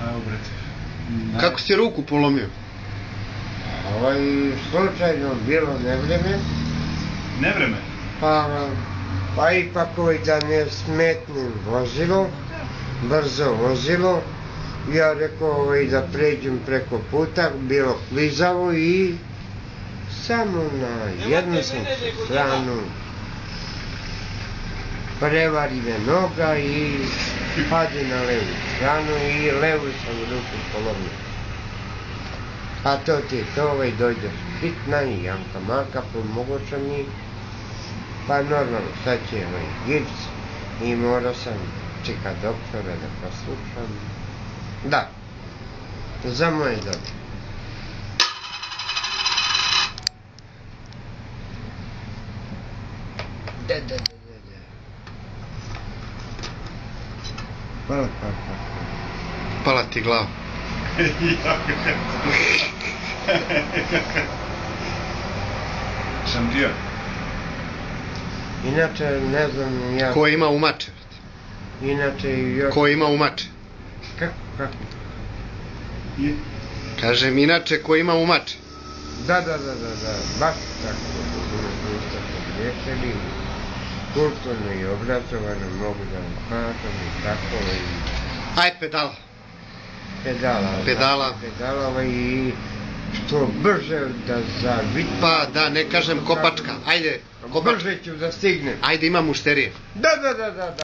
Evo, brate. Kako si ruku polomio? Ovaj, slučajno bilo nevreme, Nevreme. pa, pa ipak ovaj da ne smetnim vozilo, brzo vozilo, ja rekao ovaj, da pređem preko puta, bilo klizavo i samo na jednu sam stranu prevari me noga i pade na levu stranu i levu sam ruku polomio. A to ti je to, ovaj dođe hitna i Janka Maka pomogoša mi. Pa normalno, sad će ovaj gips i morao sam čeka doktora da poslušam. Da, za moje dobro. Da, da, da, da, da. Hvala, hvala, hvala. Pala ti glava. Šampion. Inače, ne znam, ja... Ko ima umače? Inače, još... Ko ima umače? Kako, kako? I- Kažem, inače, ko ima umače? Da, da, da, da, da, baš tako. Niste pogriješili. Kulturno i obrazovano mogu da vam kažem i tako i Aj, pedala. pedala. Pedala. znači, Pedalova i što brže da zavitim. Pa da ne kažem kopačka. Ajde, kopačka. Brže ću da stignem. Ajde, ima mušterije. Da, da, da, da, da.